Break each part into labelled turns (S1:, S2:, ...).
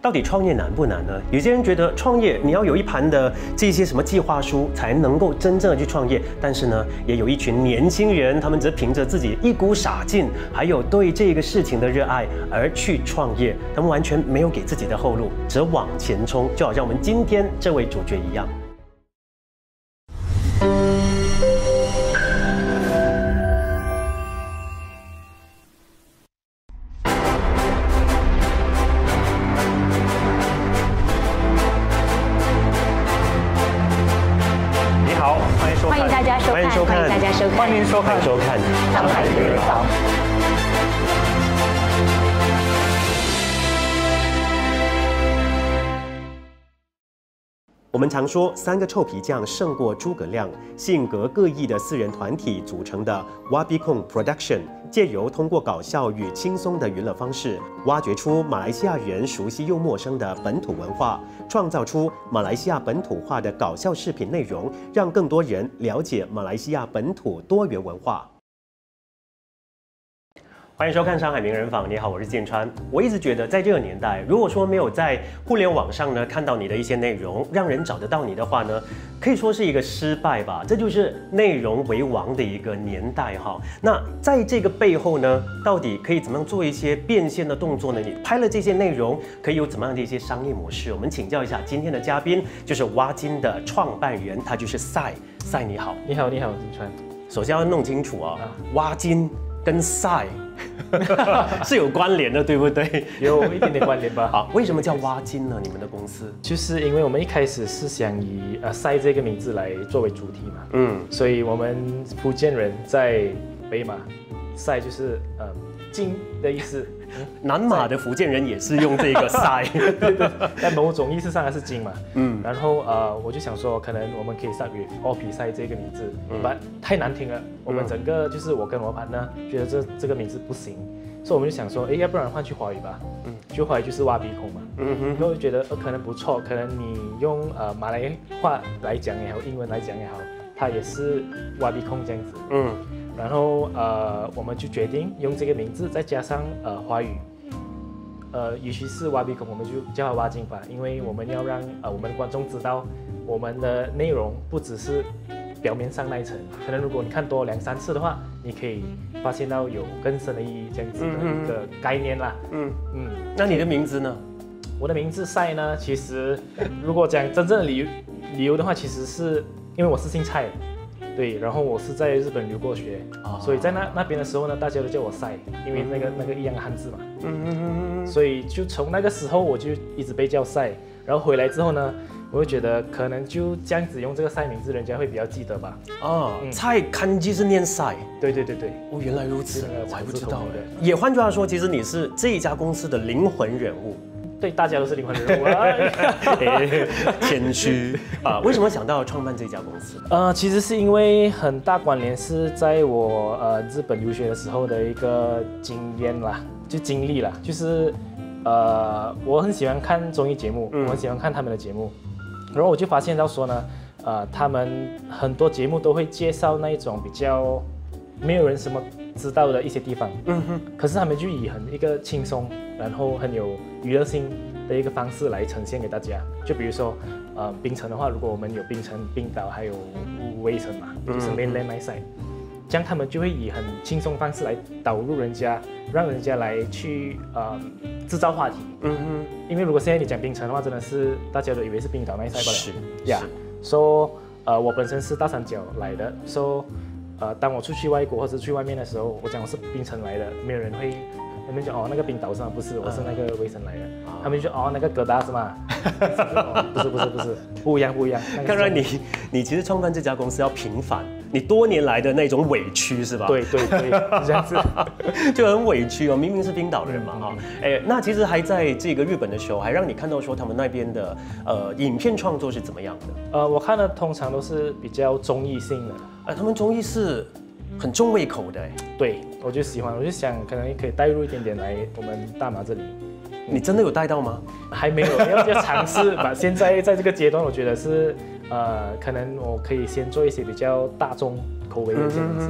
S1: 到底创业难不难呢？有些人觉得创业你要有一盘的这些什么计划书才能够真正的去创业，但是呢，也有一群年轻人，他们只凭着自己一股傻劲，还有对这个事情的热爱而去创业，他们完全没有给自己的后路，只往前冲，就好像我们今天这位主角一样。我们常说三个臭皮匠胜过诸葛亮，性格各异的四人团体组成的 Wabicon Production，借由通过搞笑与轻松的娱乐方式，挖掘出马来西亚人熟悉又陌生的本土文化，创造出马来西亚本土化的搞笑视频内容，让更多人了解马来西亚本土多元文化。欢迎收看《上海名人坊》，你好，我是建川。我一直觉得，在这个年代，如果说没有在互联网上呢看到你的一些内容，让人找得到你的话呢，可以说是一个失败吧。这就是内容为王的一个年代哈。那在这个背后呢，到底可以怎么样做一些变现的动作呢？你拍了这些内容，可以有怎么样的一些商业模式？我们请教一下今天的嘉宾，就是挖金的创办人，他就是赛赛，你好。
S2: 你好，你好，金川。
S1: 首先要弄清楚啊，挖金跟赛 是有关联的，对不对？
S2: 有一点点关联吧。
S1: 好，为什么叫挖金呢？你们的公司？
S2: 就是因为我们一开始是想以呃“赛”这个名字来作为主题嘛，
S1: 嗯，
S2: 所以我们福建人在北马，“赛”就是呃金的意思，
S1: 南马的福建人也是用这个 塞，
S2: 在某种意思上它是金嘛，
S1: 嗯，
S2: 然后呃我就想说，可能我们可以 start with 奥比赛这个名字，
S1: 嗯。
S2: 但太难听了，我们整个就是我跟我 partner 呢觉得这这个名字不行，所以我们就想说，哎，要不然换去华语吧，
S1: 嗯。
S2: 嗯，就华语就是挖鼻孔嘛。
S1: 嗯哼，
S2: 然后就觉得呃可能不错，可能你用呃马来话来讲也好，英文来讲也好，它也是挖鼻孔这样子。
S1: 嗯
S2: 然后呃我们就决定用这个名字，再加上呃华语，呃与其是挖鼻孔，我们就叫它挖金吧，因为我们要让呃我们的观众知道我们的内容不只是表面上那一层，可能如果你看多两三次的话，你可以发现到有更深的意义这样子的一个概念啦。
S1: 嗯，
S2: 嗯。
S1: 那你的名字呢？
S2: 我的名字赛呢，其实如果讲真正的理由理由的话，其实是因为我是姓蔡，对，然后我是在日本留过学，
S1: 哦
S2: 所以在那那边的时候呢，大家都叫我赛，因为那个那个一样的汉字嘛，
S1: 嗯嗯嗯嗯
S2: 所以就从那个时候我就一直被叫赛，然后回来之后呢，我就觉得可能就这样子用这个赛名字，人家会比较记得吧。
S1: 哦，
S2: 嗯
S1: 蔡 kanji 是念赛。
S2: 对对对对，
S1: 哦，原来如此我还不知道
S2: 的
S1: 哎。也换句话说，其实你是这一家公司的灵魂人物。
S2: 对，大家都是灵魂人物啊。
S1: 谦虚啊！为什么想到创办这家公司？
S2: 呃，其实是因为很大关联是在我呃日本留学的时候的一个经验啦，就经历啦，就是呃我很喜欢看综艺节目，
S1: 嗯
S2: 我很喜欢看他们的节目，然后我就发现到说呢，呃他们很多节目都会介绍那一种比较没有人什么知道的一些地方，
S1: 嗯哼，
S2: 可是他们就以很一个轻松，然后很有娱乐性的一个方式来呈现给大家。就比如说，呃，冰城的话，如果我们有冰城、冰岛还有威城嘛，就是
S1: 嗯
S2: mainland my side，这样他们就会以很轻松方式来导入人家，让人家来去呃制造话题。
S1: 嗯哼
S2: 因为如果现在你讲冰城的话，真的是大家都以为是冰岛那一 side 罢了。
S1: 是
S2: 呀，so 呃，我本身是大三角来的，so 呃，当我出去外国或者去外面的时候，我讲我是槟城来的，没有人会，他们就哦那个冰岛是吗？不是，我是那个威城来的，他们就哦那个疙瘩是吗？哦 不是不是不是，不一样不一样。
S1: 看来你你其实创办这家公司要平反你多年来的那种委屈是吧？，
S2: 对对对，是这样子。
S1: 就很委屈哦，明明是冰岛人嘛
S2: 嗯
S1: 哈，哎，那其实还在这个日本的时候，还让你看到说他们那边的呃影片创作是怎么样的？
S2: 呃，我看的通常都是比较综艺性的，
S1: 啊，他们综艺是很重胃口的哎，
S2: 对我就喜欢，我就想可能可以带入一点点来我们大马这里。
S1: 你真的有带到吗？
S2: 还没有，要要尝试吧。现在在这个阶段，我觉得是呃，可能我可以先做一些比较大众口味的一些东西，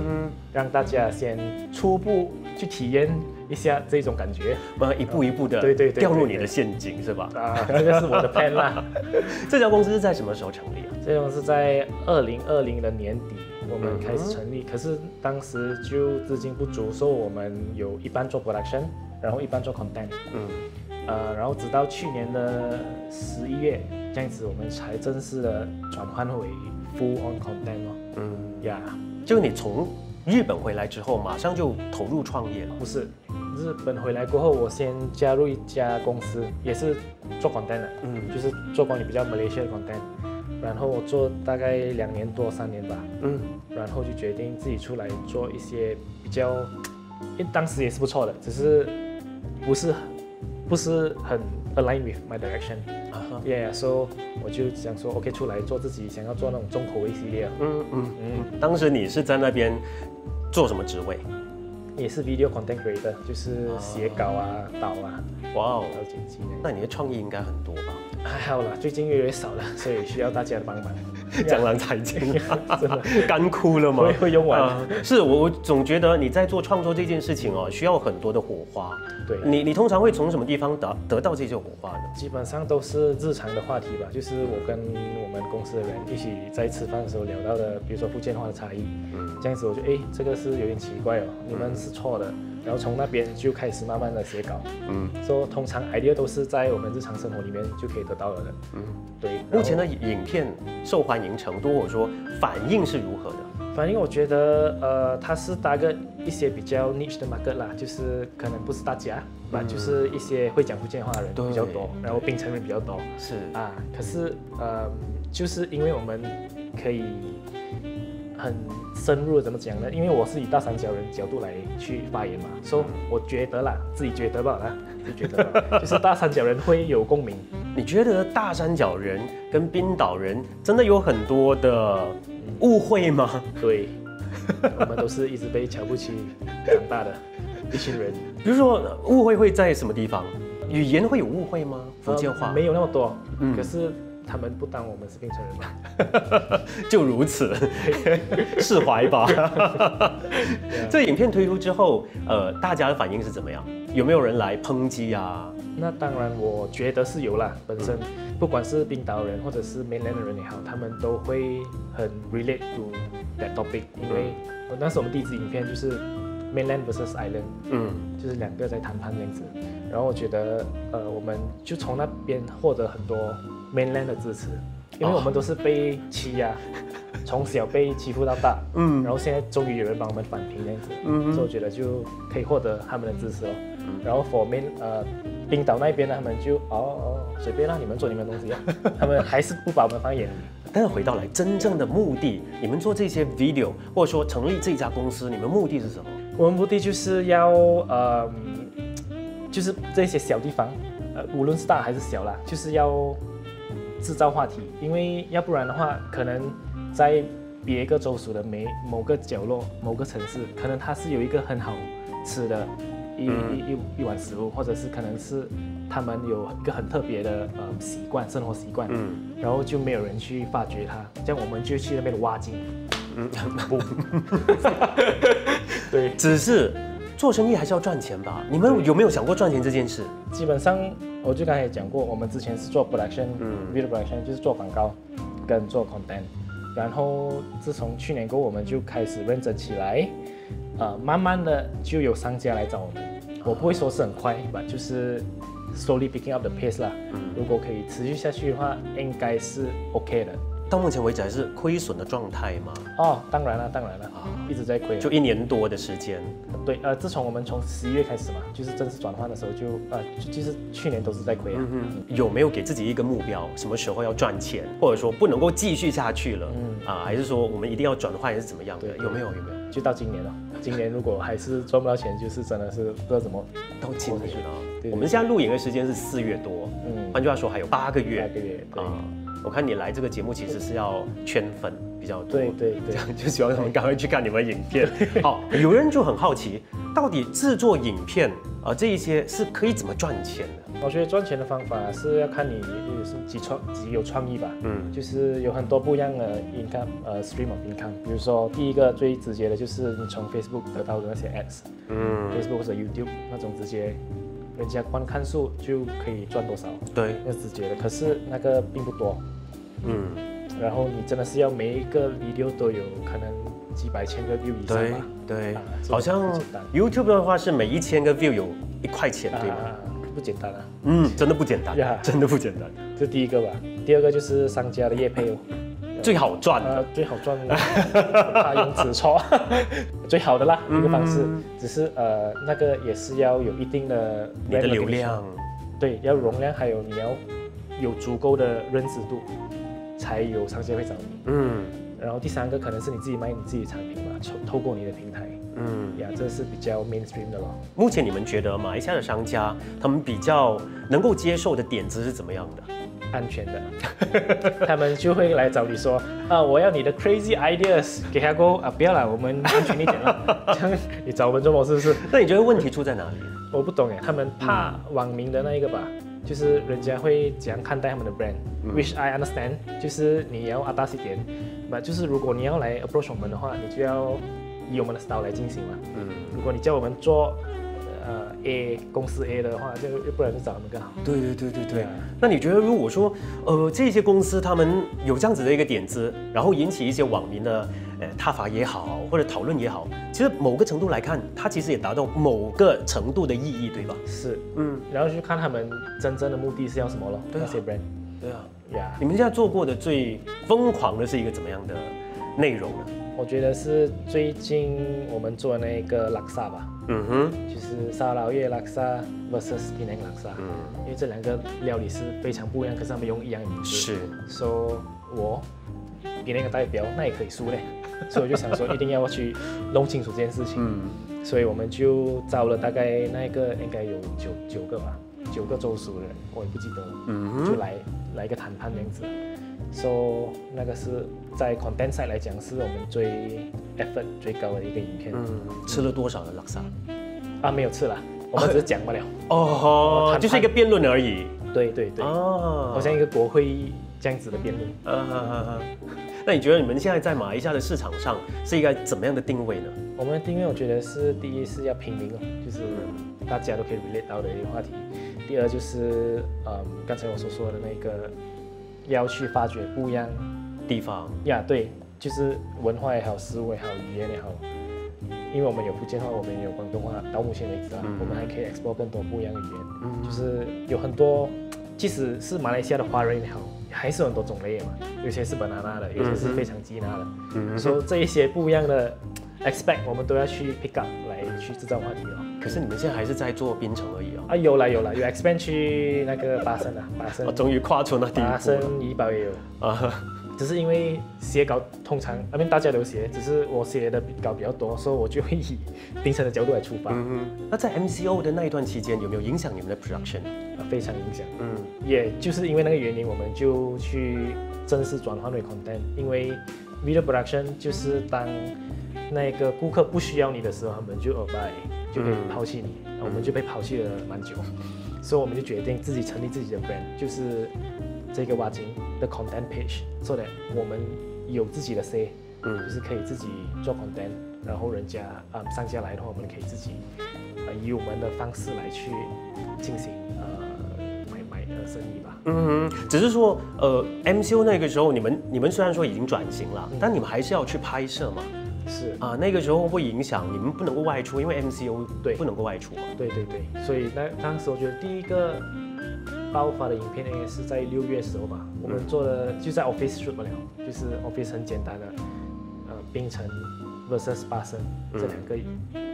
S2: 让大家先初步去体验一下这种感觉
S1: 呃，一步一步的
S2: 对对对
S1: 掉入你的陷阱是吧？
S2: 啊，这个是我的 plan 啦。
S1: 这家公司是在什么时候成立啊？
S2: 这种是在二零二零的年底我们
S1: 嗯
S2: 开始成立，可是当时就资金不足，所以我们有一半做 production，然后一半做 content。
S1: 嗯，
S2: 呃，然后直到去年的十一月这样子，我们才正式的转换为 full on content 哦。
S1: 嗯，
S2: 呀、
S1: 就你从日本回来之后，马上就投入创业了。
S2: 不是，日本回来过后，我先加入一家公司，也是做 content 的，
S1: 嗯
S2: 就是做关于比较 Malaysia 的 content。然后我做大概两年多三年吧，
S1: 嗯，
S2: 然后就决定自己出来做一些比较，因为当时也是不错的，只是不是不是很 align with my direction。Yeah, so 我就想说，OK，出来做自己想要做那种重口味系列啊，
S1: 嗯嗯
S2: 嗯，
S1: 嗯。当时你是在那边做什么职位？
S2: 也是 video content creator，就是写稿啊、导啊、
S1: 哇哦，
S2: 还有剪辑那
S1: 那你的创意应该很多吧？
S2: 还好啦，最近越来越少了，所以需要大家的帮忙。
S1: 江郎才尽，
S2: 真的。
S1: 干枯了吗？
S2: 会会用完。
S1: 啊是我我总觉得你在做创作这件事情哦，需要很多的火花。
S2: 对。
S1: 你你通常会从什么地方得得到这些火花呢？
S2: 基本上都是日常的话题吧，就是我跟我们公司的人一起在吃饭的时候聊到的，比如说福建话的差异，
S1: 嗯。
S2: 这样子我就哎，这个是有点奇怪哦，你们是错的，然后从那边就开始慢慢的写稿，
S1: 嗯
S2: 说通常 idea 都是在我们日常生活里面就可以得到了的，
S1: 嗯。
S2: 对。
S1: 目前
S2: 的
S1: 的影片受欢迎程度，或者说反应是如何的？
S2: 反正我觉得呃，它是搭个一些比较 niche 的 market 啦，就是可能不是大家，吧、就是一些会讲福建话的人
S1: 对
S2: 比较多，然后槟城人比较多。
S1: 是
S2: 啊，可是呃，就是因为我们可以很深入的怎么讲呢？因为我是以大三角人角度来去发言嘛，所以我觉得啦，自己觉得吧啦，就觉得吧就是大三角人会有共鸣。
S1: 你觉得大三角人跟冰岛人真的有很多的误会吗？
S2: 对，我们都是一直被瞧不起长大的一群人。
S1: 比如说误会会在什么地方？语言会有误会吗？福建话、
S2: 呃没有那么多，
S1: 嗯
S2: 可是他们不当我们是槟城人嘛。
S1: 就如此，释怀吧。这影片推出之后，呃，大家的反应是怎么样？有没有人来抨击啊？
S2: 那当然，我觉得是有啦。本身不管是冰岛人或者是 mainland 的人也好，他们都会很 relate to that topic，因为我那是我们第一支影片，就是 mainland versus island，
S1: 嗯
S2: 就是两个在谈判这样子。然后我觉得，呃，我们就从那边获得很多 mainland 的支持，因为我们都是被欺压，从小被欺负到大，
S1: 嗯
S2: 然后现在终于有人帮我们反平这样子，
S1: 嗯
S2: 所以我觉得就可以获得他们的支持哦。然后 for main 呃冰岛那边呢，他们就哦哦随便让你们做你们的东西啊，他们还是不把我们放眼里。
S1: 但是回到来，真正的目的，你们做这些 video，或者说成立这家公司，你们目的是什么？
S2: 我们目的就是要呃，就是这些小地方，呃，无论是大还是小啦，就是要制造话题，因为要不然的话，可能在别个州属的每某个角落、某个城市，可能它是有一个很好吃的一、
S1: 嗯
S2: 一一一碗食物，或者是可能是他们有一个很特别的呃习惯、生活习惯，
S1: 嗯。
S2: 然后就没有人去发掘它，这样我们就去那边挖金。
S1: 嗯，
S2: 不，对，
S1: 只是做生意还是要赚钱吧？你们有没有想过赚钱这件事？
S2: 基本上我就刚才也讲过，我们之前是做 production，
S1: 嗯
S2: video production 就是做广告跟做 content，然后自从去年过后，我们就开始认真起来，呃，慢慢的就有商家来找我们。我不会说是很快吧，就是 slowly picking up the pace 啦。
S1: 嗯
S2: 如果可以持续下去的话，应该是 OK 的。
S1: 到目前为止还是亏损的状态吗？
S2: 哦，当然了，当然了，
S1: 啊
S2: 一直在亏。
S1: 就一年多的时间。
S2: 对，呃，自从我们从十一月开始嘛，就是正式转换的时候就，呃，就就是去年都是在亏啊。
S1: 有没有给自己一个目标，什么时候要赚钱，或者说不能够继续下去了？
S2: 嗯
S1: 啊，还是说我们一定要转换，还是怎么样的？
S2: 对
S1: 有没有？有没有？
S2: 就到今年了。今年如果还是赚不到钱，就是真的是不知道怎么。
S1: 到今年了
S2: 对对，
S1: 我们现在录影的时间是四月多，
S2: 嗯，
S1: 换句话说还有八个月
S2: 八
S1: 月
S2: 个月，
S1: 啊。我看你来这个节目其实是要圈粉比较多，
S2: 对对对，
S1: 这样就希望他们赶快去看你们影片。好，有人就很好奇，到底制作影片啊、这一些是可以怎么赚钱的？
S2: 我觉得赚钱的方法是要看你是几创几有创意吧，
S1: 嗯
S2: 就是有很多不一样的 income 呃 stream of income，比如说第一个最直接的就是你从 Facebook 得到的那些 ads，Facebook
S1: 嗯，
S2: 或者 YouTube 那种直接人家观看数就可以赚多少，
S1: 对，
S2: 那直接的，可是那个并不多，
S1: 嗯。
S2: 然后你真的是要每一个 video 都有可能几百千个 view 以上
S1: 对
S2: 吧。
S1: 对。
S2: 啊，
S1: 好像 YouTube 的话是每一千个 view 有一块钱，对吗？
S2: 啊，不简单啊，
S1: 嗯，真的不简单
S2: 呀，
S1: 真的不简单，
S2: 这第一个吧。第二个就是商家的业配哦，
S1: 最好赚的。
S2: 呃，最好赚的，怕用词错，最好的啦，一个方式。只是呃，那个也是要有一定的
S1: 你的流量，
S2: 对，要容量，还有你要有足够的认知度，才有商家会找你。
S1: 嗯
S2: 然后第三个可能是你自己卖你自己的产品嘛，透透过你的平台
S1: 嗯。
S2: 呀，这是比较 mainstream 的咯。
S1: 目前你们觉得马来西亚的商家他们比较能够接受的点子是怎么样的？
S2: 安全的，他们就会来找你说啊，我要你的 crazy ideas，给他过啊，不要了，我们安全一点了。这样你找我们做么是不是？
S1: 那你觉得问题出在哪里？
S2: 我不懂哎，他们怕网民的那一个吧，就是人家会怎样看待他们的 brand，which、I understand，就是你要 a d a s 一点，那就是如果你要来 approach 我们的话，你就要以我们的 style 来进行嘛。
S1: 嗯，
S2: 如果你叫我们做呃 A 公司 A 的话，就不然就找他们更好。
S1: 对对对对对。
S2: 啊，
S1: 那你觉得，如果说，呃，这些公司他们有这样子的一个点子，然后引起一些网民的，呃，挞伐也好，或者讨论也好，其实某个程度来看，它其实也达到某个程度的意义，对吧？
S2: 是，
S1: 嗯，
S2: 然后去看他们真正的目的是要什么了，
S1: 对啊
S2: 那些 brand
S1: 对啊。
S2: 呀。
S1: 你们现在做过的最疯狂的是一个怎么样的内容呢？
S2: 我觉得是最近我们做的那个拉萨吧，
S1: 嗯哼，
S2: 就是沙劳越拉萨 versus 槟榔拉萨，
S1: 嗯，
S2: 因为这两个料理是非常不一样，可是他们用一样的名字。
S1: 是，
S2: 说我槟榔的代表，那也可以输嘞，所以我就想说一定要去弄清楚这件事情，
S1: 嗯。
S2: 所以我们就招了大概那一个应该有九九个吧，九个州属的人，我也不记得了。
S1: 嗯哼，
S2: 就来来一个谈判这样子。So 那个是在 content side 来讲，是我们最 effort 最高的一个影片、
S1: 嗯，吃了多少的拉萨？
S2: 啊，没有吃了，我们只是讲不了。
S1: 哦，就是一个辩论而已。
S2: 对对对，
S1: 哦，
S2: 好像一个国会这样子的辩论。
S1: 啊啊啊啊！那你觉得你们现在在马来西亚的市场上是一个怎么样的定位呢？
S2: 我们的定位我觉得是第一是要平民哦，就是大家都可以 relate 到的一个话题。第二就是嗯，刚才我所说的那个要去发掘不一样
S1: 地方，
S2: 呀，对，就是文化也好，食物也好，语言也好，因为我们有福建话，我们也有广东话，到目前为止啊，
S1: 嗯。
S2: 我们还可以 explore 更多不一样的语言，
S1: 嗯。
S2: 就是有很多，即使是马来西亚的华人也好，还是很多种类嘛，有些是 banana 的，有些是非常吉拿的，
S1: 嗯
S2: 所以这一些不一样的 expect 我们都要去 pick up 来去制造话题哦。
S1: 可是你们现在还是在做编程而已哦！
S2: 啊，有了有了，有 expand 去那个巴生啊，巴生
S1: 我，终于跨出那第一
S2: 巴
S1: 步了
S2: 生怡保也有。
S1: 啊！
S2: 只是因为写稿通常，那边大家都写，只是我写的稿比较多，所以我就会以编程的角度来出发，
S1: 嗯，那在 MCO 的那一段期间，有没有影响你们的 production？
S2: 啊非常影响。
S1: 嗯
S2: 也就是因为那个原因，我们就去正式转换为 content，因为 video production 就是当那个顾客不需要你的时候，他们就 a b 就可以
S1: 嗯
S2: 抛弃你，我们就被抛弃了蛮久，所以我们就决定自己成立自己的 brand，就是这个挖金的 content page，so that 我们有自己的 say。就
S1: 嗯
S2: 是可以自己做 content，然后人家啊、呃、商家来的话，我们可以自己呃以我们的方式来去进行呃生意吧。
S1: 嗯哼，只是说呃 MCO 那个时候，你们你们虽然说已经转型了，但你们还是要去拍摄嘛。
S2: 是，
S1: 啊，那个时候会影响你们不能够外出，因为 MCO
S2: 对。
S1: 不能够外出嘛。
S2: 对对对，所以那当时我觉得第一个爆发的影片应该是在六月时候吧，我们做的就在 office shoot 不了，就是 office 很简单的，呃，冰城 versus 巴生这两个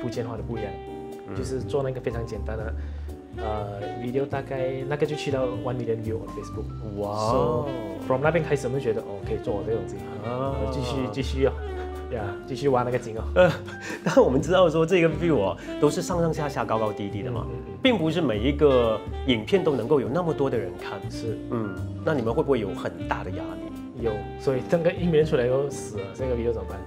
S2: 福建话的不一样，就是做那个非常简单的。呃，video 大概那个就去到 one million view on Facebook，
S1: 哇哦。
S2: From 那边开始我们就觉得哦，可以做我这个东西，
S1: 啊。
S2: 继续继续哦，呀，继续挖那个井哦。
S1: 呃，但我们知道说这个 view 哦，都是上上下下、高高低低的嘛，
S2: 嗯嗯
S1: 并不是每一个影片都能够有那么多的人看。
S2: 是。
S1: 嗯，那你们会不会有很大的压力？
S2: 有，所以整个一米人出来后死了，这个 video 怎么办？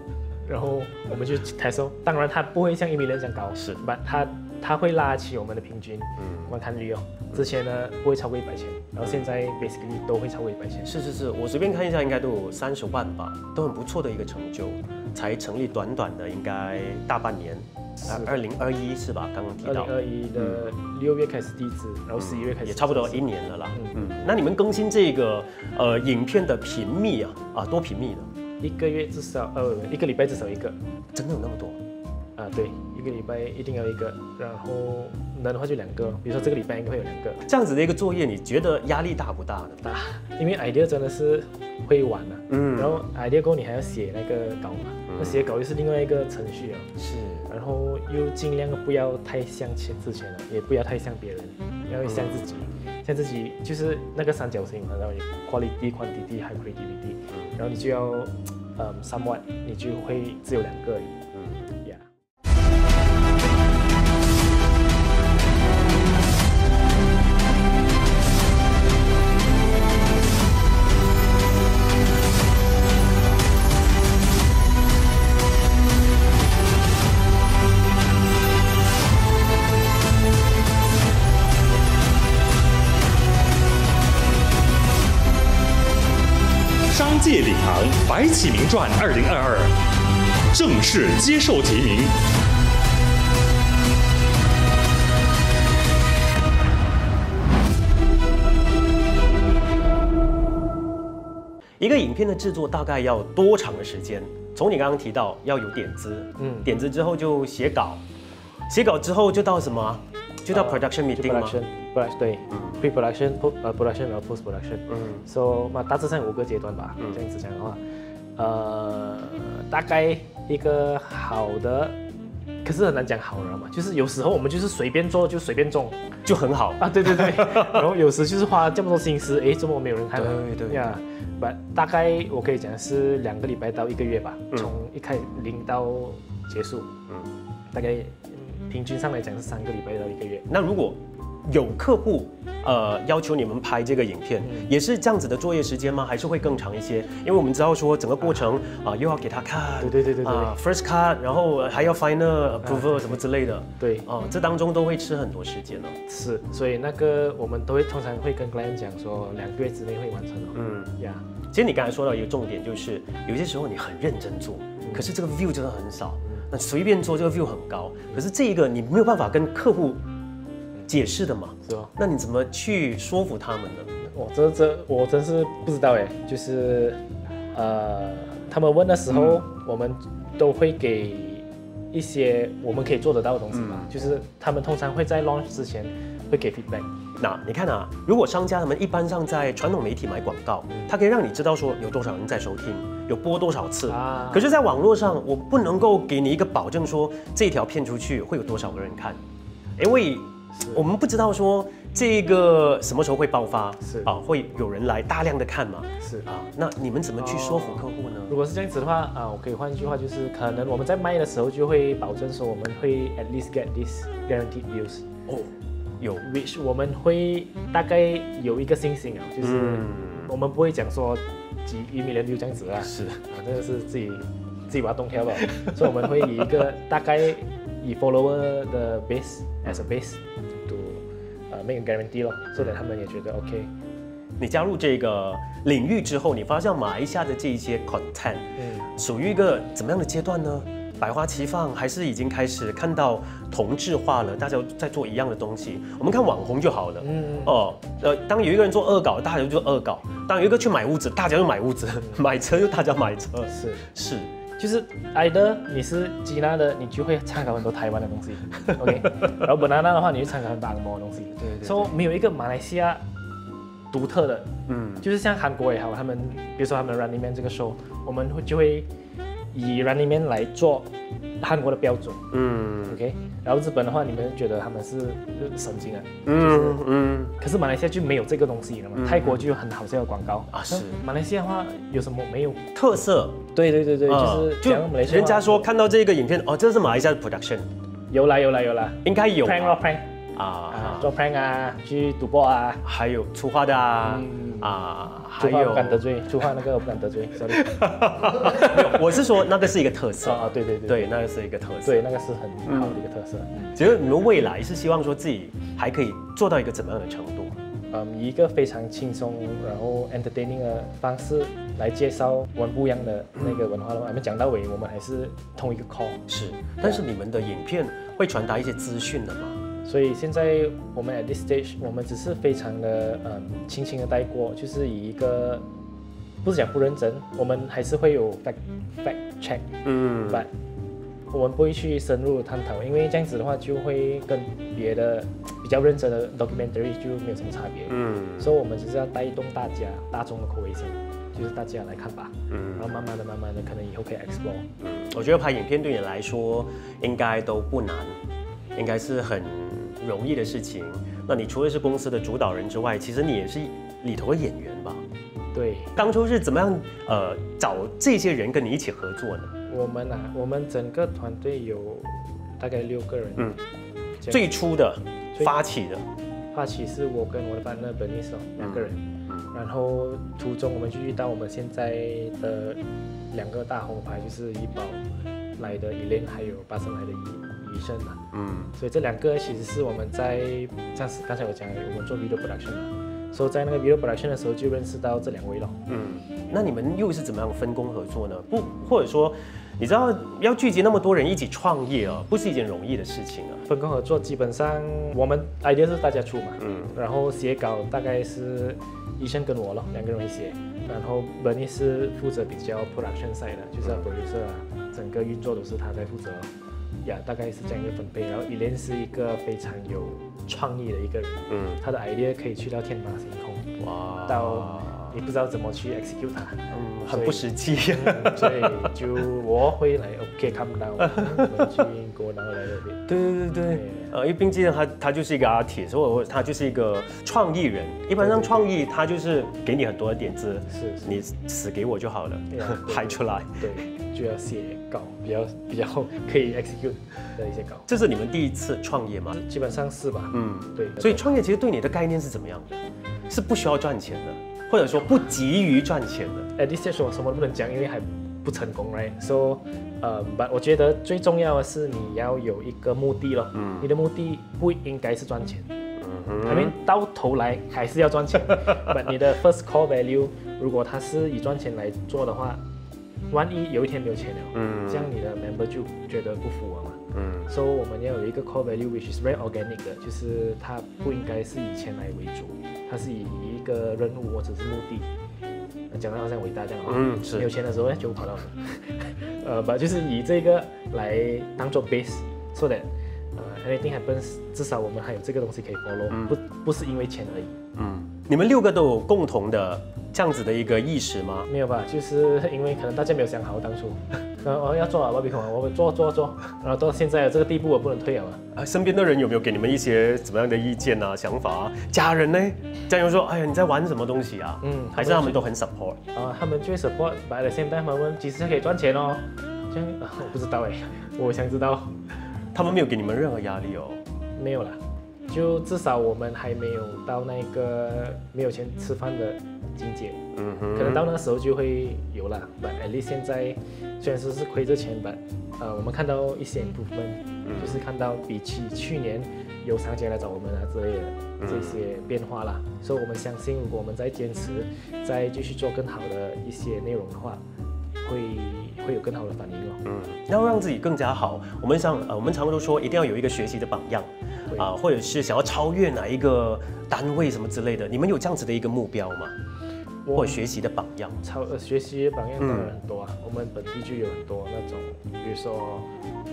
S2: 然后我们就 test 哦，当然它不会像一米人这样高，
S1: 是。
S2: 把它它会拉起我们的平均
S1: 嗯，
S2: 观看率哦。之前呢不会超过一百千，然后现在 basically 都会超过一百千。
S1: 是是是，我随便看一下，应该都有三十万吧，都很不错的一个成就，才成立短短的应该大半年，
S2: 是
S1: 二零二一是吧？刚刚提到。
S2: 二零二一的六月开始第一支，然后十一月开始
S1: 也差不多一年了啦。
S2: 嗯
S1: 嗯，那你们更新这个呃影片的频密啊啊多频密的，
S2: 一个月至少呃一个礼拜至少一个
S1: 真的有那么多？
S2: 啊，对，一个礼拜一定要一个，然后难的话就两个，比如说这个礼拜应该会有两个。
S1: 这样子的一个作业，你觉得压力大不大？呢？
S2: 大，因为 idea 真的是会玩的、
S1: 嗯。
S2: 然后 idea 过后你还要写那个稿嘛，那写稿又是另外一个程序啊，
S1: 是，
S2: 然后又尽量不要太像前之前了，也不要太像别人，要像自己，像自己就是那个三角形嘛，然后你 quality、quantity、high creativity，然后你就要嗯 somewhat，你就会只有两个而已
S3: 白起名传二零二二正式接受提名。
S1: 一个影片的制作大概要多长的时间？从你刚刚提到要有点子，嗯
S2: 嗯，
S1: 点子之后就写稿，写稿之后就到什么啊？就到 production meeting 吗
S2: ？production 对，pre production post 呃 production 然后 post production，
S1: 嗯
S2: so 嘛大致上有五个阶段吧，
S1: 嗯
S2: 这样子讲的话，呃，大概一个好的，可是很难讲好人嘛，就是有时候我们就是随便做就随便种
S1: 就很好。
S2: 啊，对对对，然后有时就是花这么多心思，诶，怎么没有人看呢？
S1: 对对
S2: 呀，不，大概我可以讲是两个礼拜到一个月吧，
S1: 嗯
S2: 从一开零到结束，
S1: 嗯
S2: 大概嗯平均上来讲是三个礼拜到一个月。
S1: 那如果有客户呃要求你们拍这个影片，
S2: 嗯。
S1: 也是这样子的作业时间吗？还是会更长一些？因为我们知道说整个过程啊、又要给他看，
S2: 对对对对对
S1: 啊、f i r s t cut，然后还要 final approval 什么之类的，
S2: 对，
S1: 啊、这当中都会吃很多时间呢、
S2: 是，所以那个我们都会通常会跟 client 讲说，两个月之内会完成哦。
S1: 嗯，
S2: 呀，
S1: 其实你刚才说到一个重点，就是有些时候你很认真做，可是这个 view 真的很少，那随便做这个 view 很高，可是这一个你没有办法跟客户解释的嘛，
S2: 是吧。
S1: 那你怎么去说服他们呢？
S2: 我这这我真是不知道哎，就是呃，他们问的时候，我们都会给一些我们可以做得到的东西嘛，就是他们通常会在 launch 之前会给 feedback。
S1: 那你看啊，如果商家他们一般上在传统媒体买广告，它可以让你知道说有多少人在收听，有播多少次。
S2: 啊
S1: 可是，在网络上，我不能够给你一个保证说这条片出去会有多少个人看，因为我们不知道说这个什么时候会爆发，
S2: 是。
S1: 啊，会有人来大量的看嘛。
S2: 是。
S1: 啊，那你们怎么去说服客户呢？
S2: 如果是这样子的话啊，我可以换一句话，就是可能我们在卖的时候就会保证说我们会 at least get this guaranteed views。
S1: 哦，有
S2: ，which 我们会大概有一个信心啊，就是
S1: 嗯。
S2: 我们不会讲说几一 million view 这样子啊，
S1: 是，
S2: 啊，这个是自己自己把它动跳吧，所以我们会以一个大概以 follower 的 base as a base to 呃 make a guarantee 咯，所以他们也觉得 OK，
S1: 你加入这个领域之后，你发现马来西亚的这一些 content，
S2: 嗯，
S1: 属于一个怎么样的阶段呢？百花齐放，还是已经开始看到同质化了？大家在做一样的东西。我们看网红就好了。
S2: 嗯
S1: 哦，呃，当有一个人做恶搞，大家就做恶搞；当有一个去买屋子，大家就买屋子；买车就大家买车。
S2: 是。
S1: 是，
S2: 就是 either 你是吉娜的，你就会参考很多台湾的东西，OK，然后 banana 的话，你就参考很多按摩的东西，
S1: 对对
S2: 所以没有一个马来西亚独特的，
S1: 嗯，
S2: 就是像韩国也好，他们比如说他们 Running Man 这个 show，我们会就会以 Running Man 来做韩国的标准
S1: 嗯
S2: ，OK，然后日本的话，你们觉得他们是是神经啊，
S1: 嗯嗯，
S2: 可是马来西亚就没有这个东西了嘛，
S1: 嗯。
S2: 泰国就有很好笑的广告
S1: 啊是。
S2: 马来西亚的话有什么没有？
S1: 特色，
S2: 对对对对，
S1: 嗯
S2: 就是
S1: 人家说看到这个影片，哦，这是马来西亚的 production，
S2: 有啦有啦有啦。
S1: 应该有吧。
S2: ，prank 咯 prank。啊
S1: 啊，
S2: 做 prank 啊，去赌博啊，
S1: 还有粗话的啊
S2: 嗯
S1: 啊，还有
S2: 不敢得罪，粗话那个我不敢得罪，sorry。
S1: 我是说那个是一个特色，
S2: 啊，对对对，
S1: 对，那个是一个特色。
S2: 对，那个是很好的一个特色。
S1: 其实你们未来是希望说自己还可以做到一个怎么样的程度？
S2: 嗯，以一个非常轻松，然后 entertaining 的方式来介绍我们不一样的那个文化的话，我们讲到尾，我们还是同一个 call。
S1: 是，但是你们的影片会传达一些资讯的吗？
S2: 所以现在我们 at this stage，我们只是非常的嗯轻轻的带过，就是以一个不是讲不认真，我们还是会有 fact fact check，
S1: 嗯。
S2: but 我们不会去深入探讨，因为这样子的话就会跟别的比较认真的 documentary 就没有什么差别。
S1: 嗯。
S2: 所以我们只是要带动大家大众的口味先，就是大家来看吧，嗯。然
S1: 嗯
S2: 后慢慢的、慢慢的，可能以后可以 explore。
S1: 嗯，我觉得拍影片对你来说应该都不难，应该是很容易的事情。那你除了是公司的主导人之外，其实你也是里头的演员吧？
S2: 对。
S1: 当初是怎么样呃找这些人跟你一起合作呢？
S2: 我们啊，我们整个团队有大概六个人，
S1: 嗯。最初的发起的，
S2: 发起是我跟我的 partner Bernice 哦两个人，
S1: 嗯
S2: 然后途中我们就遇到我们现在的两个大红牌，就是怡宝来的 Elaine，还有巴生来的医医生嘛。
S1: 嗯
S2: 所以这两个其实是我们在上次刚才我讲我们做 video production 嘛，所以在那个 video production 的时候就认识到这两位了。
S1: 嗯，那你们又是怎么样分工合作呢？不，或者说，你知道要聚集那么多人一起创业啊，不是一件容易的事情啊。
S2: 分工合作基本上我们 idea 是大家出嘛，
S1: 嗯
S2: 然后写稿大概是医生跟我咯，两个人一起写，然后 Bernie 是负责比较 production side 的，就是要 producer 啊，整个运作都是他在负责咯。呀，大概是这样一个分配。然后 Elaine 是一个非常有创意的一个人，
S1: 嗯，
S2: 他的 idea 可以去到天马行空，
S1: 哇
S2: 到你不知道怎么去 execute 它。
S1: 嗯，很不实际。
S2: 嗯所以就我会来 OK come down，去英国，然后来那边。
S1: 对对对对，呃，因为毕竟他他就是一个 artist，或者他就是一个创意人。一般上创意他就是给你很多的点子，
S2: 是是
S1: 你死给我就好了拍出来。
S2: 对，就要写稿，比较比较可以 execute 的一些稿，
S1: 这是你们第一次创业吗？
S2: 基本上是吧？
S1: 嗯，
S2: 对，
S1: 所以创业其实对你的概念是怎么样的？是不需要赚钱的，或者说不急于赚钱的。
S2: at this stage 我什么都不能讲，因为还不成功，right？So，呃、but 我觉得最重要的是你要有一个目的咯，
S1: 嗯。
S2: 你的目的不应该是赚钱，
S1: 嗯
S2: I mean 到头来还是要赚钱，but 你的 first core value 如果它是以赚钱来做的话，万一有一天没有钱了，
S1: 嗯。
S2: 这样你的 member 就觉得不符合嘛。
S1: 嗯
S2: So 我们要有一个 core value which is very organic 的，就是它不应该是以钱来为主，它是以一个任务或者是目的。呃讲的好像伟大这样啊，
S1: 嗯是
S2: 有钱的时候呢就跑到了，呃，把就是以这个来当做 base，so that 呃 anything happens，至少我们还有这个东西可以 follow，、
S1: 嗯
S2: 不不是因为钱而已，
S1: 嗯，你们六个都有共同的这样子的一个意识吗？
S2: 没有吧？就是因为可能大家没有想好当初，呃，我要做啊，我比我做做做，然后到现在这个地步我不能退。
S1: 啊，身边的人有没有给你们一些怎么样的意见啊、想法啊？家人呢？家人说：“哎呀，你在玩什么东西啊？”
S2: 嗯
S1: 还是他们都很 support。
S2: 啊，他们就会 support，but at the same time 他们问其实可以赚钱哦，这样、啊、我不知道哎，我想知道，
S1: 他们没有给你们任何压力哦。
S2: 没有啦，就至少我们还没有到那个没有钱吃饭的境界，
S1: 嗯哼
S2: 可能到那个时候就会有了，but at least 现在虽然说是亏着钱，but 呃我们看到一些 improvement，、就是看到比起去年有商家来找我们啊之类的这些变化啦，所以我们相信如果我们再坚持，再继续做更好的一些内容的话，会会有更好的反应哦。
S1: 嗯，要让自己更加好，我们想呃，我们常常都说一定要有一个学习的榜样
S2: 对
S1: 啊、或者是想要超越哪一个单位什么之类的。你们有这样子的一个目标吗？或学习的榜样？
S2: 超呃学习榜样当然很多啊，我们本地就有很多那种，比如说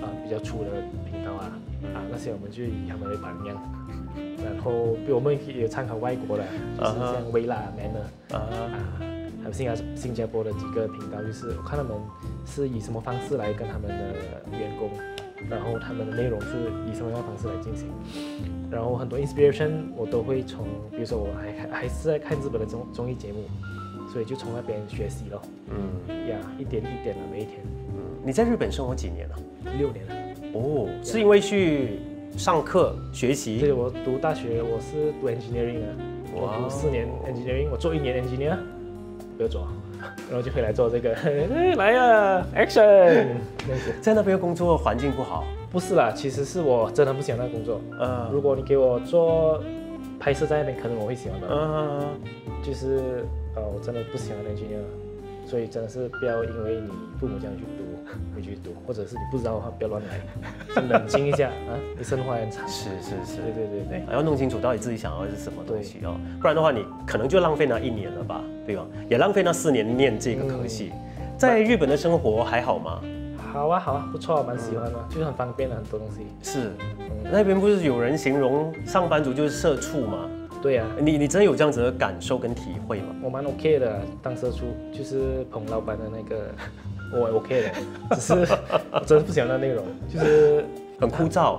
S2: 啊、比较粗的频道啊啊那些我们就以他们为榜样，然后比如我们也有参考外国的，就是像微辣 Manner
S1: 啊，
S2: 啊，还有新加新加坡的几个频道，就是我看他们是以什么方式来跟他们的员工，然后他们的内容是以什么样的方式来进行，然后很多 inspiration 我都会从，比如说我还还还是在看日本的综综艺节目，所以就从那边学习咯，
S1: 嗯。
S2: 呀，一点一点的每一天，
S1: 嗯，你在日本生活几年了？
S2: 六年。了，
S1: 哦，是因为去上课学习？
S2: 对，
S1: 习，
S2: 我读大学我是读 engineering 的，我读四年 engineering，我做一年 engineer，不要做，然后就会来做这个，来呀，action。
S1: 在那边工作环境不好，
S2: 不是啦，其实是我真的不喜欢那个工作。
S1: 嗯，
S2: 如果你给我做拍摄在那边，可能我会喜欢的。
S1: 嗯，
S2: 就是呃，我真的不喜欢 engineer，所以真的是不要因为你父母这样去读，你去读，或者是你不知道的话，不要乱来，先冷静一下啊，你生活还很长。
S1: 是是是，
S2: 对对对对，
S1: 要弄清楚到底自己想要的是什么东西哦，不然的话你可能就浪费那一年了吧，对吧？也浪费那四年念这个科系。在日本的生活还好吗？
S2: 好啊好啊，不错，蛮喜欢的，就是很方便的很多东西。
S1: 是，那边不是有人形容上班族就是社畜吗？
S2: 对啊，
S1: 你你真的有这样子的感受跟体会吗？
S2: 我蛮 OK 的，当社畜就是捧老板的那个，我 OK 的，只是我真的不喜欢那内容，就是
S1: 很枯燥，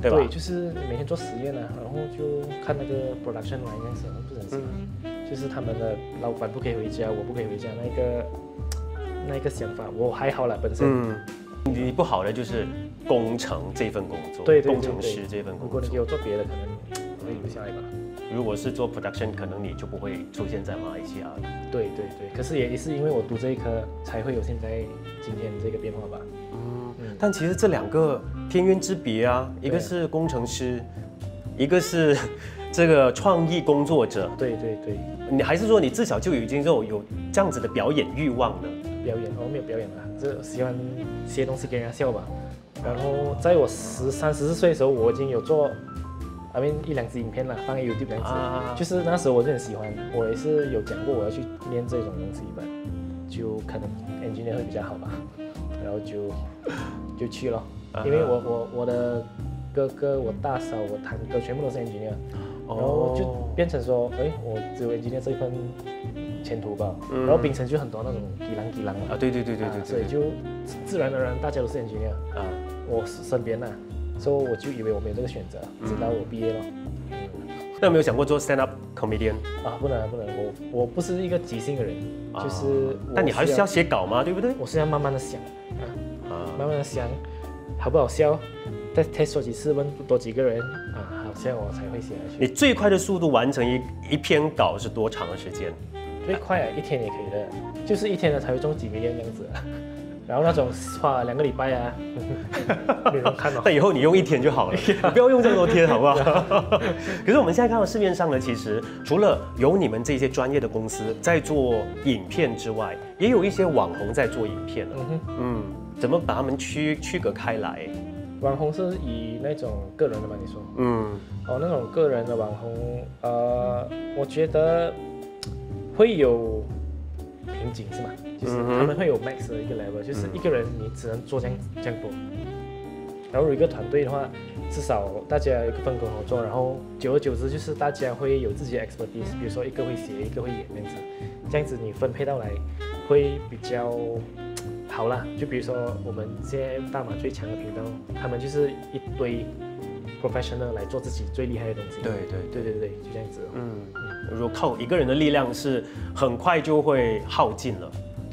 S1: 对吧？
S2: 就是每天做实验啊，然后就看那个 production line 这样子，我不是很喜欢。就是他们的老板不可以回家，我不可以回家，那个那一个想法我还好啦，本身。
S1: 嗯，你不好的就是工程这份工作，
S2: 对对对
S1: 工程师这份工作。
S2: 如果你给我做别的，可能我会留下来吧。
S1: 如果是做 production，可能你就不会出现在马来西亚了。
S2: 对对对，可是也也是因为我读这一科，才会有现在今天这个变化吧。
S1: 嗯但其实这两个天渊之别啊，一个是工程师，一个是这个创意工作者。
S2: 对对对，
S1: 你还是说你至少就已经有有这样子的表演欲望呢？
S2: 表演我没有表演啦，这喜欢写东西给人家笑吧。然后在我十三十四岁的时候，我已经有做。I mean 一两支影片啦，放在 YouTube 这样子，
S1: 啊
S2: 就是那时候我就很喜欢，我也是有讲过我要去练这种东西吧，就可能 engineer 会比较好吧，然后就就去了，
S1: 啊
S2: 因为我我我的哥哥、我大嫂、我堂哥全部都是 engineer，然后就变成说，哎，我只有 engineer 这一份前途吧，
S1: 嗯。
S2: 然后槟城就很多那种吉郎吉郎嘛，
S1: 啊，对对对对
S2: 啊
S1: 对对，
S2: 所以就自自然而然大家都是 engineer，
S1: 啊，
S2: 我身边呐，所以我就以为我没有这个选择，直到我毕业了。
S1: 那有没有想过做 stand up comedian？
S2: 啊，不能不能，我我不是一个即兴的人，
S1: 啊
S2: 就是我
S1: 但你还是要写稿嘛，对不对？
S2: 我是要慢慢的想，啊，
S1: 啊，
S2: 慢慢的想，好不好笑，再 test 说几次，问多几个人，啊，好笑我才会写下去。
S1: 你最快的速度完成一一篇稿是多长的时间？
S2: 最快啊，一天也可以的，就是一天呢才会中几 million 这样子啊。然后那种花两个礼拜啊，没人看到。
S1: 那以后你用一天就好了，你 不要用这么多天，好不好？可是我们现在看到市面上呢，其实除了有你们这些专业的公司在做影片之外，也有一些网红在做影片了。
S2: 嗯哼，
S1: 嗯，怎么把他们区区隔开来？
S2: 网红是以那种个人的吗？你说？
S1: 嗯
S2: 哦，那种个人的网红，呃，我觉得会有瓶颈是吗？就是他们会有 max 的一个 level，就是一个人你只能做这样这样多，然后有一个团队的话，至少大家有一个分工合作，然后久而久之就是大家会有自己的 expertise，比如说一个会写，一个会演这样子，这样子你分配到来会比较好啦。就比如说我们现在大马最强的频道，他们就是一堆 professional 来做自己最厉害的东西。
S1: 对对
S2: 对对对，就这样子哦。
S1: 嗯，如果靠一个人的力量是很快就会耗尽了。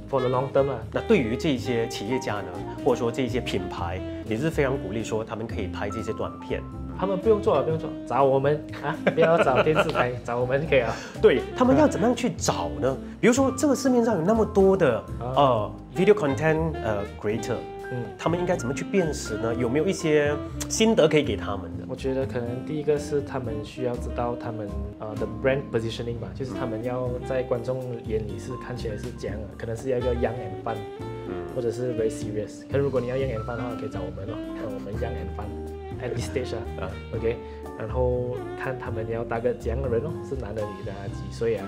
S2: For the long term 啊，
S1: 那对于这些企业家呢，或者说这些品牌，也是非常鼓励说他们可以拍这些短片，
S2: 他们不用做了，不用做，找我们啊，不要找电视台，找我们就可以啊。
S1: 对他们要怎么样去找呢？比如说这个市面上有那么多的呃 video content 呃 creator，
S2: 嗯，
S1: 他们应该怎么去辨识呢？有没有一些心得可以给他们的？
S2: 我觉得可能第一个是他们需要知道他们呃的 brand positioning 吧，就是他们要在观众眼里是看起来是这样的，可能是要一个 young and fun，或者是 very serious。可如果你要 young and fun 的话，可以找我们哦，看，我们 young and fun at this stage 啊
S1: 啊
S2: ，OK，然后看他们要搭个怎样的人哦，是男的女的啊，几岁啊，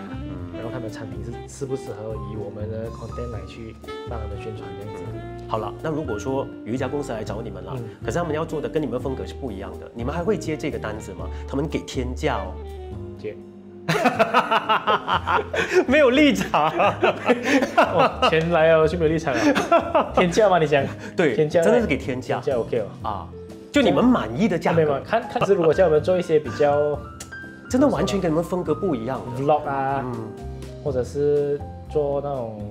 S2: 然后他们产品是适不适合以我们的 content 来去帮他们宣传这样子。
S1: 好了，那如果说有一家公司来找你们了，
S2: 嗯
S1: 可是他们要做的跟你们风格是不一样的，你们还会接这个单子吗？他们给天价哦，
S2: 接，
S1: 没有立场。
S2: 哇，钱来了就没有立场了，天价吗？你讲？
S1: 对，
S2: 天价
S1: 真的是给天价
S2: 天价 OK 哦。
S1: 啊，就你们满意的价格
S2: 没有嘛，，看看是如果叫我们做一些比较
S1: 真的完全跟你们风格不一样的。
S2: vlog 啊，
S1: 嗯
S2: 或者是做那种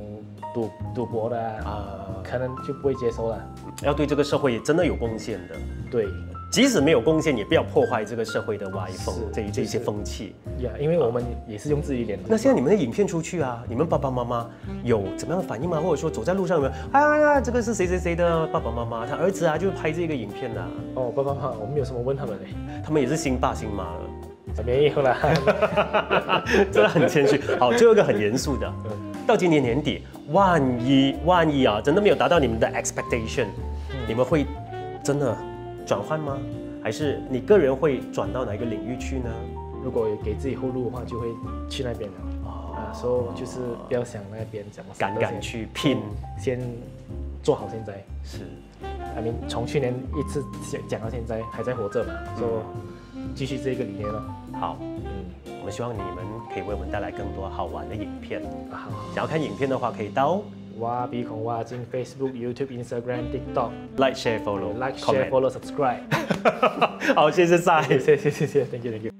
S2: 赌赌博的啊，
S1: 啊，
S2: 可能就不会接收了。
S1: 要对这个社会真的有贡献的。
S2: 对，
S1: 即使没有贡献，也不要破坏这个社会的歪风
S2: 是，
S1: 这这些
S2: 就是
S1: 风气。
S2: 呀，因为我们也是用自己脸。
S1: 那现在你们的影片出去啊，你们爸爸妈妈有怎么样的反应吗？或者说走在路上有没有？哎呀呀，这个是谁谁谁的爸爸妈妈，他儿子啊就拍这个影片的、
S2: 哦，爸爸妈妈，我们有什么问他们嘞？
S1: 他们也是新爸新妈了。
S2: 没有啦。
S1: 真的很谦虚。好，最后一个很严肃的，到今年年底，万一万一啊，真的没有达到你们的 expectation，你们会真的转换吗？还是你个人会转到哪一个领域去呢？
S2: 如果有给自己后路的话，就会去那边了。啊，所以就是不要想那边怎么
S1: 敢敢去拼，
S2: 先做好现在。
S1: 是
S2: I mean，从去年一直讲讲到现在，还在活着嘛，所以继续这个理念咯。
S1: 好。
S2: 嗯，
S1: 我们希望你们可以为我们带来更多好玩的影片。
S2: 啊。
S1: 想要看影片的话，可以到
S2: 挖鼻孔挖进 Facebook、YouTube、Instagram、TikTok。
S1: like、share、follow、
S2: Like、Share、Follow、Subscribe。
S1: 好，谢谢赛。
S2: 谢谢谢谢，Thank you，Thank you。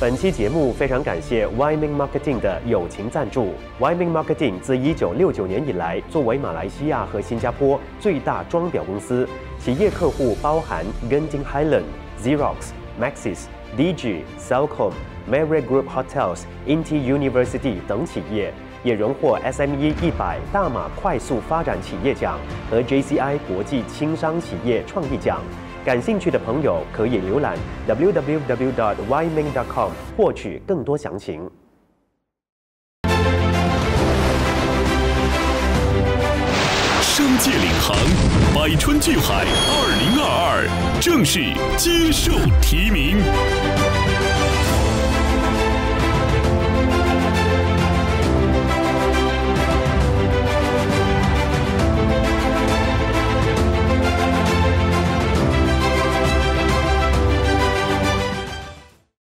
S1: 本期节目非常感谢 Wyman Marketing 的友情赞助。Wyman Marketing 自1969年以来，作为马来西亚和新加坡最大装裱公司，企业客户包含 Genting Highland、Xerox、Maxis、DG、Cellcom、m a r r i o t Group Hotels、Inti University 等企业，也荣获 SME 一百大马快速发展企业奖和 JCI 国际轻商企业创意奖。感兴趣的朋友可以浏览 www.yming.com 获取更多详情。
S3: 商界领航，百川聚海，二零二二正式接受提名。